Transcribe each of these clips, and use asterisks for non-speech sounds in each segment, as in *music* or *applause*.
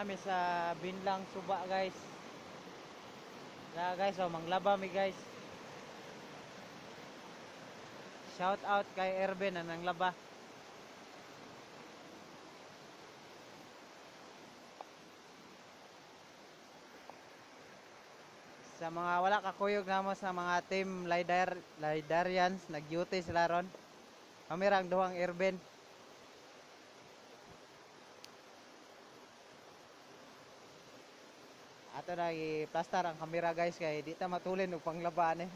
namin sa Binlang Suba guys. Na guys, oh, manglaba mi guys. Shout out kay Erben na nanglaba. Sa mga wala kakuyog namo sa mga team Lidar Lidarians, nag-duty sila ron. Kami rang duhang Erben. Ato na i-plaster ang kamera guys kay di ta matulin og panglabaan eh.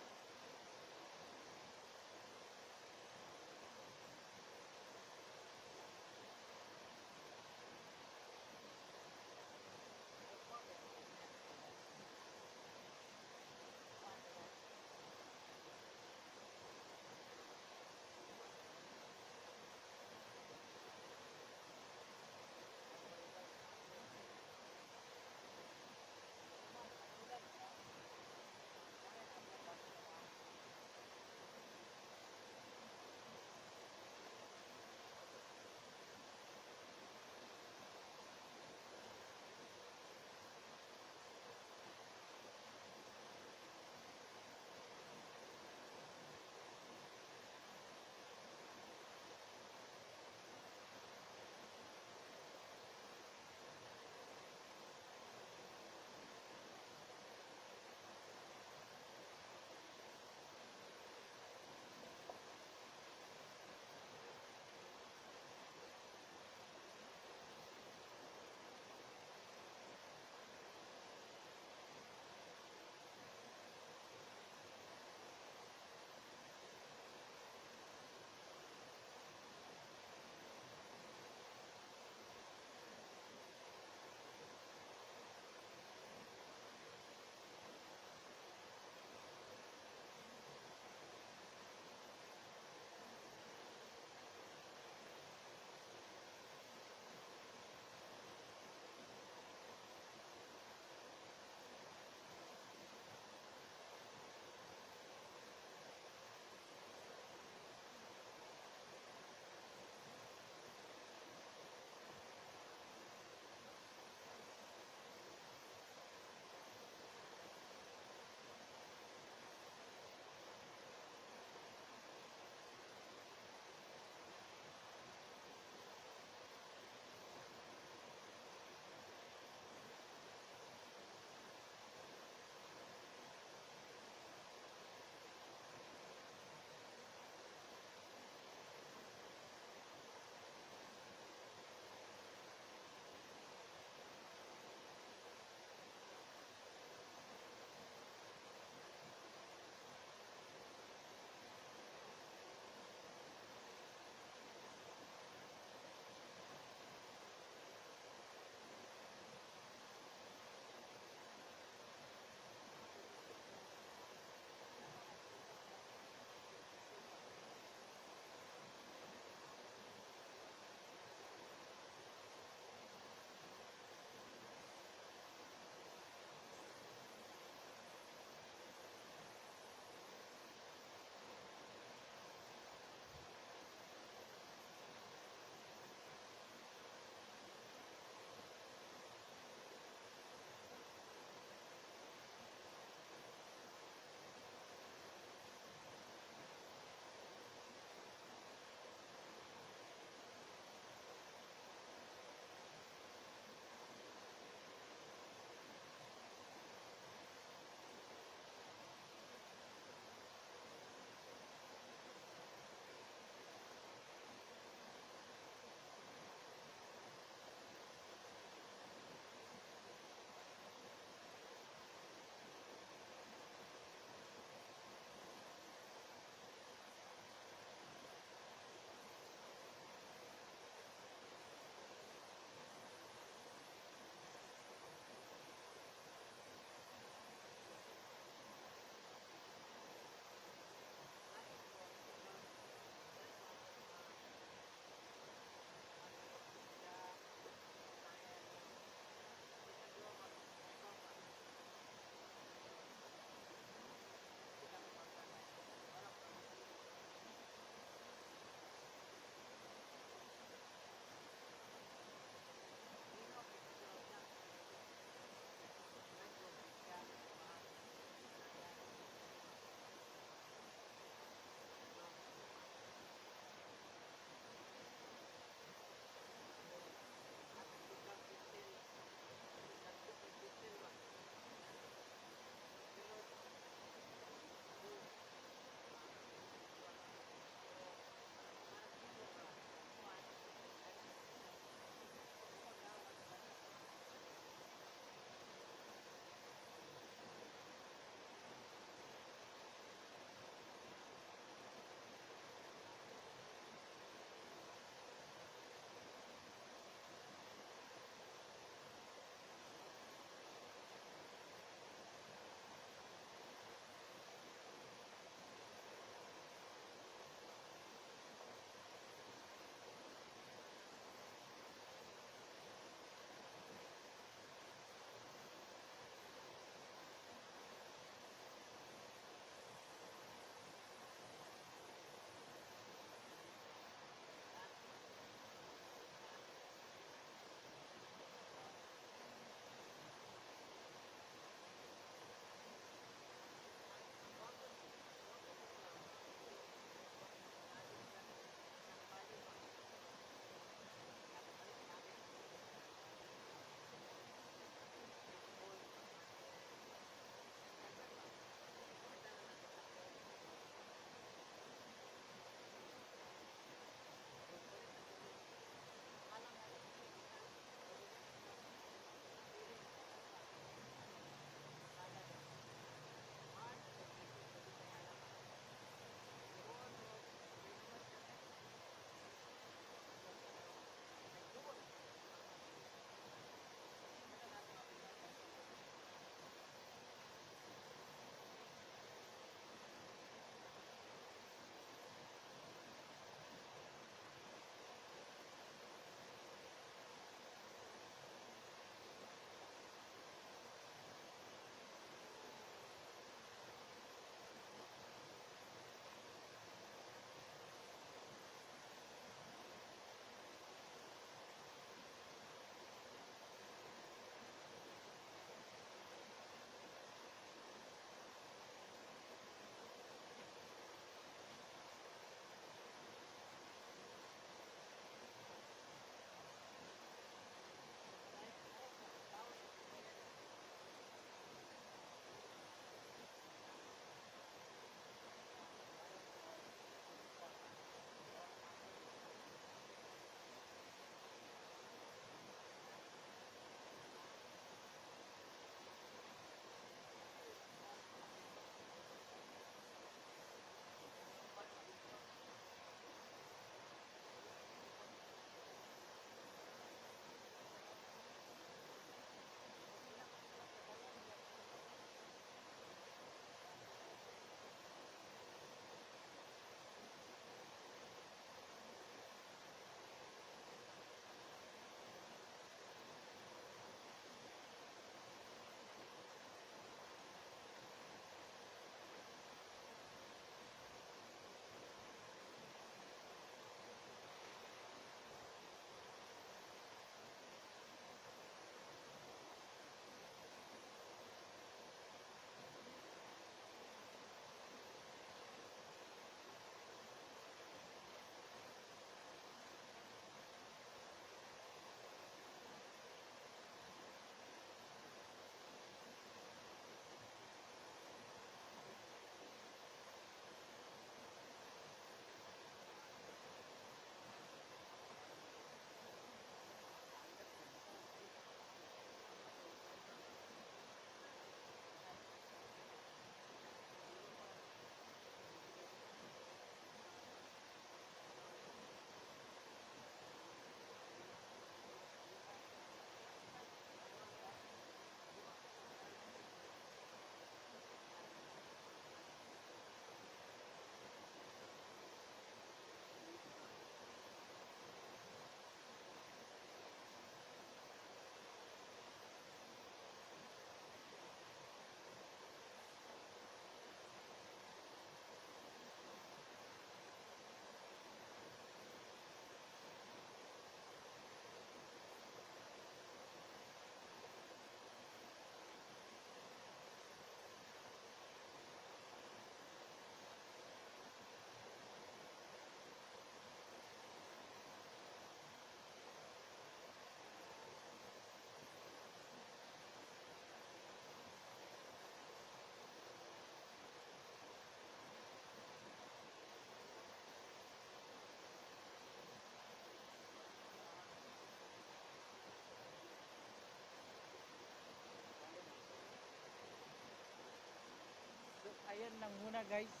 Guys.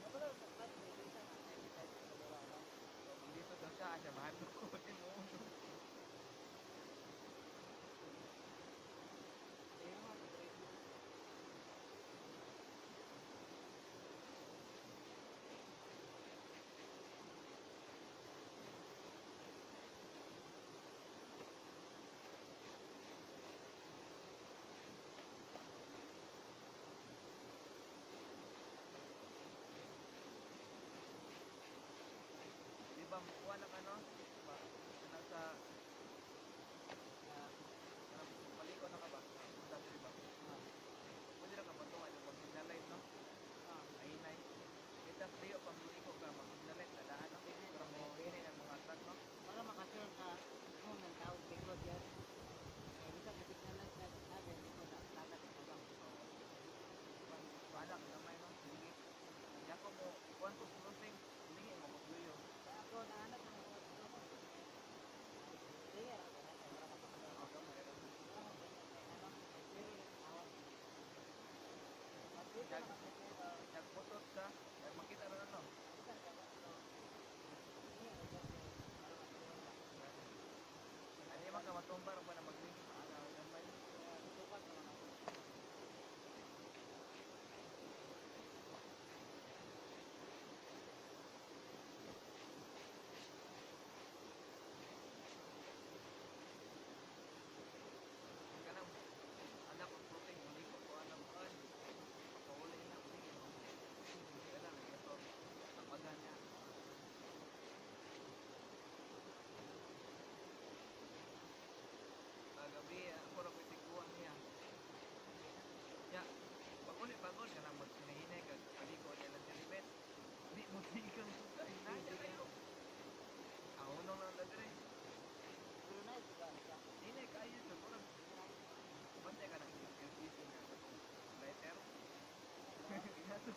Ang dito daw siya, asyabahan *laughs* ko. Dito. Nag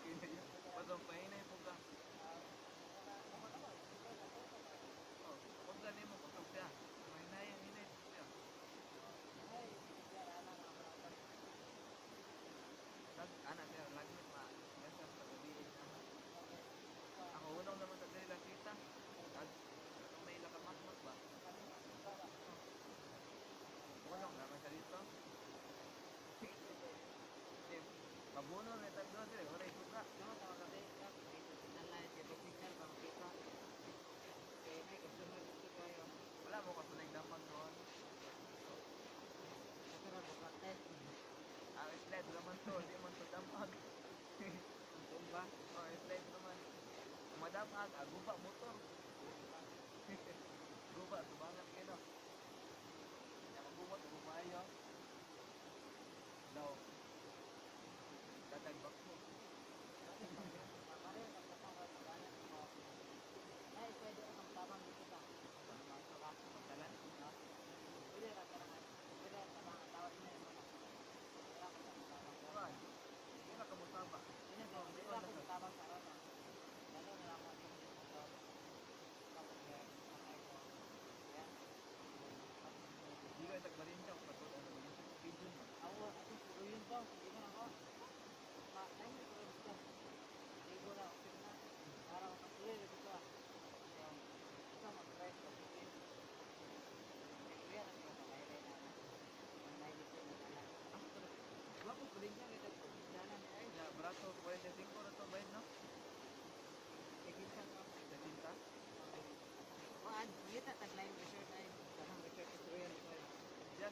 kinayo. Patong pahinay po ka. Oh, huwag ganin mo kusog kadang agak gubak motor gubak tu banget kena yang gubak tu gubak ayo no kadang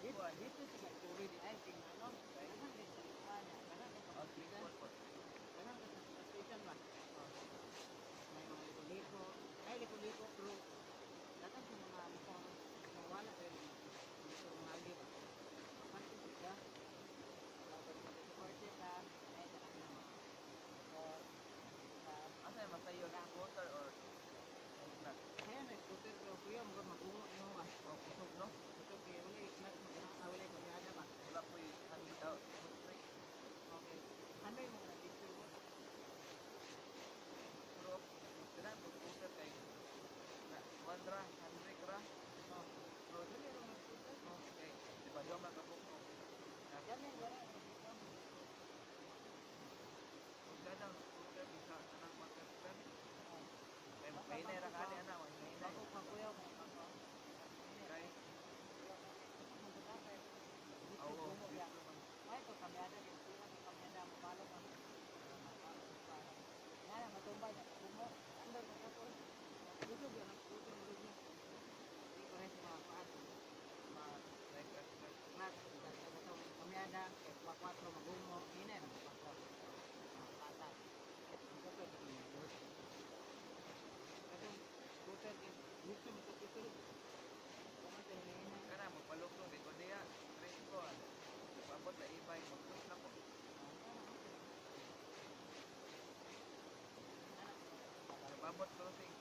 Dito, dito sa Tuloy di ay, ting ano, kanang din sa din sa Oh, four. kanang din sa station ba? May ay liko-liko, pero datang sa mga mukhang mga wala kayo, dito mga agi ba? Pansin siya, tapos mag-support ka, ay naman. So, sa Asa yung masayo na motor or? Kaya na scooter ko kuya mga magungo niyo nga. O kusog, no? Ito kaya wala iklat mo ganang awalay ko niya ba. Wala po yung hand out. Okay. Ano yung mga picture mo? Pero, sila po scooter kay na, one ra, handbrake ra. Oh. So, dili yung mga scooter. No, kay, di ba daw makabukno? Yan yung wala. Kung ganang scooter, bisa anang makaskan. Kay makainay ra ka ni anak, makainay. Bako pa kuya mo ako. Kay, Dito oo, mo ya. dito man. Ay to kamyada din sila ng kamyada mo palo ka. Yan ang matumbay na kumo. Ando ko ko. Dito yan ang scooter mo dito. Di ko rin mga paan. Mga Like, like, like. Mat, ito kamyada, kwa kwatro magungo, ina na kwa kwatro. Pata. Ito ko niya. Kasi scooter din, gusto mo ito. Kung ito na ina. Kana, magpalugtong, di ko diya. Ko, ano. Na e-bike, mag-push na ko. Pabot crossing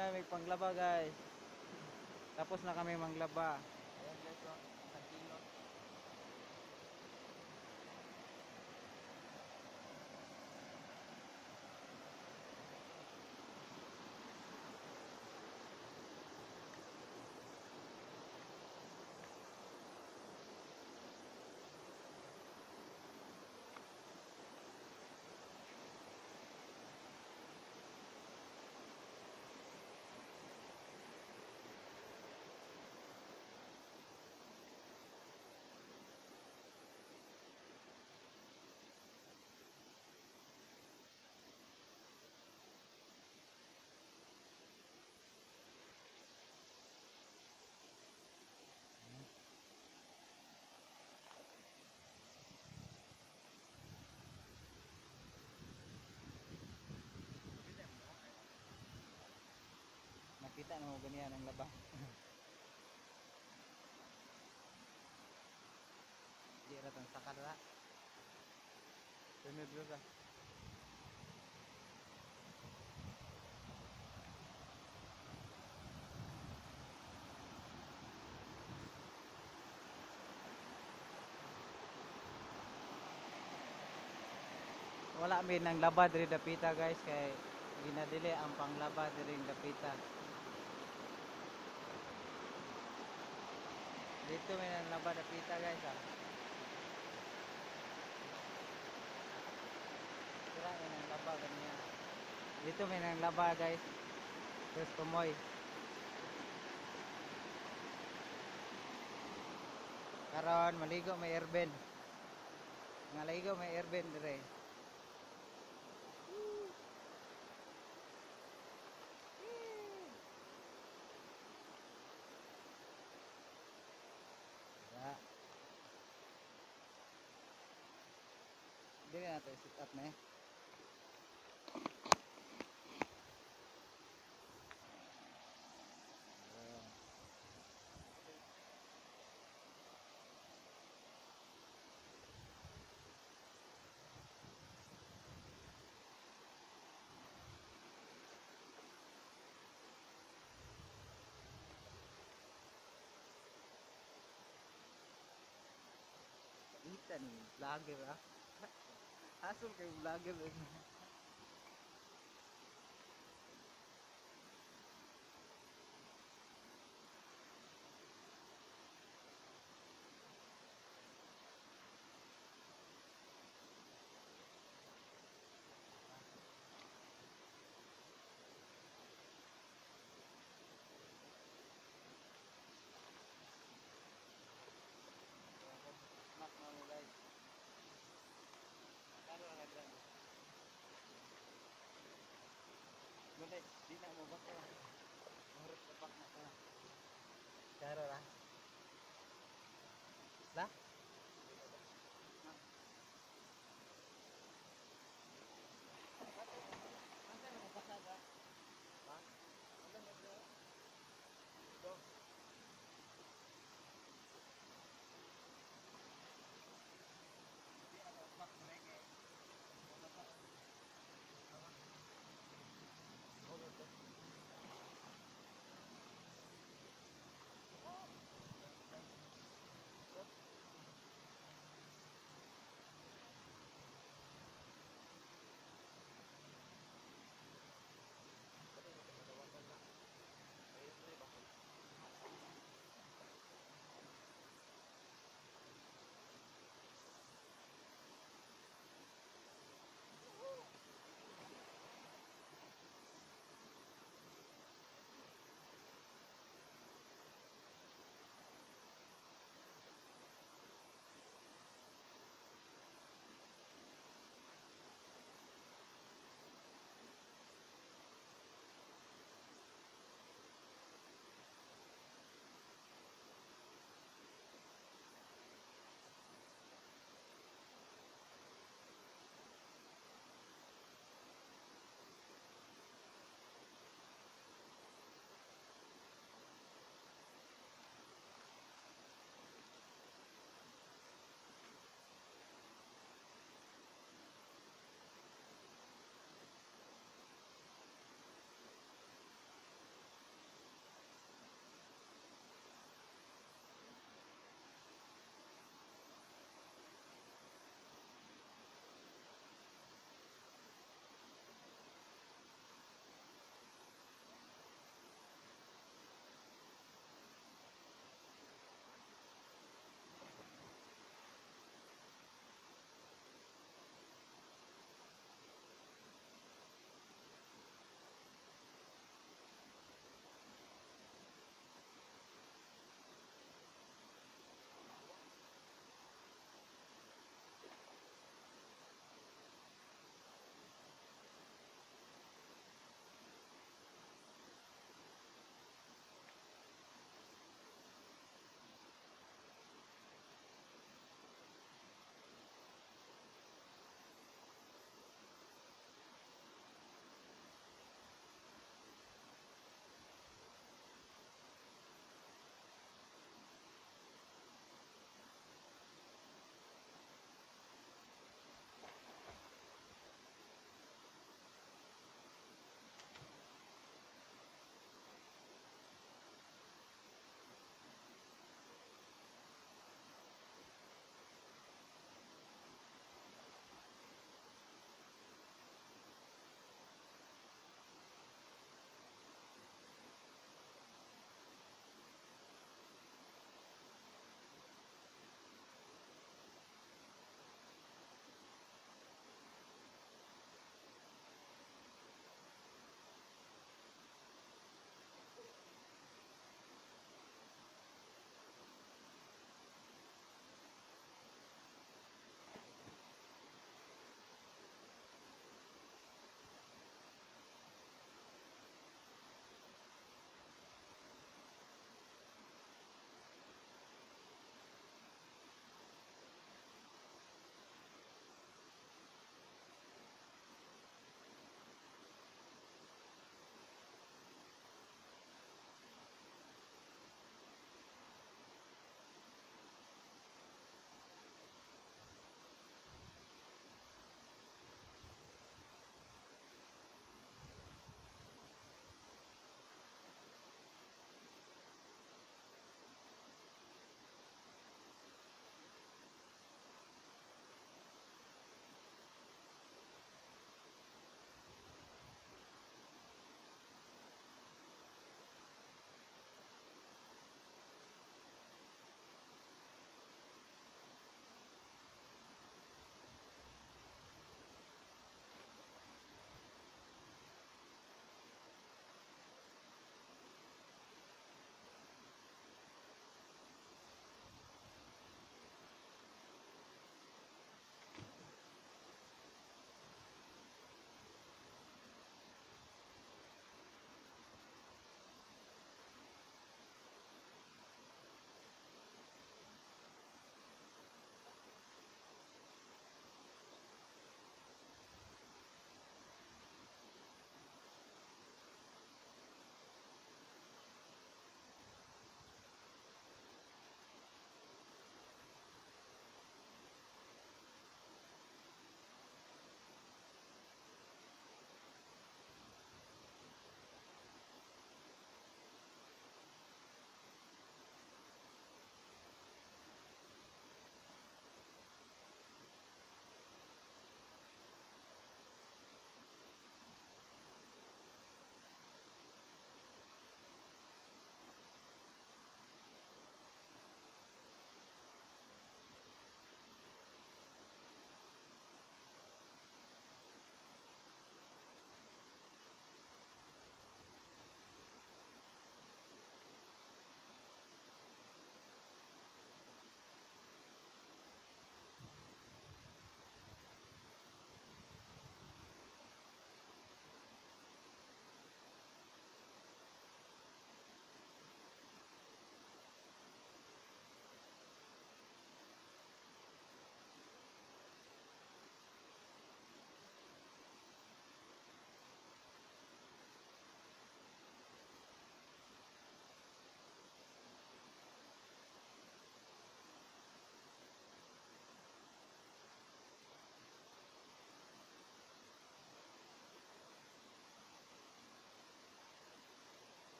manamig panglaba guys. Tapos na kami manglaba. Ayan guys, oh. Isang kilo. Na mo ganyan ang laba. Di ra tang sakar ra. Sunod ra. Wala mi nang laba diri dapita guys kay ginadili ang panglaba diri dapita. Dito may nang laba dapita guys ah. Sira may nang laba ganyan. Dito may nang laba guys. Terus tumoy. Karon maligo may airbend. Maligo may airbend dire. Dili na tayo sit up na eh. Nih, vlogger ah. Asal kayak vlogger. eh. Snack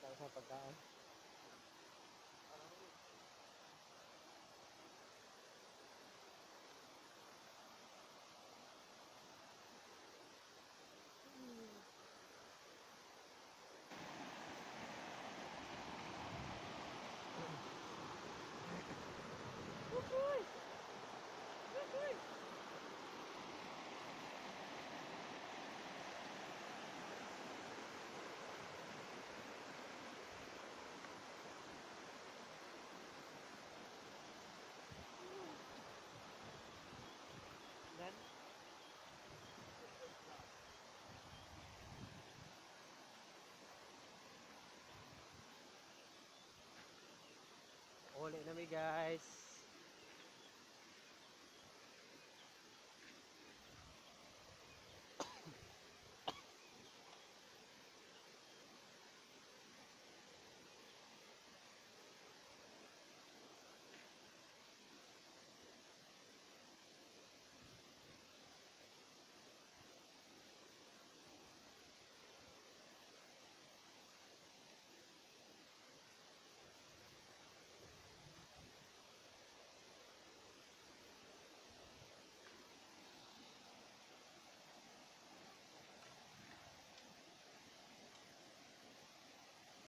para sa pagkaon. Uli na mi guys.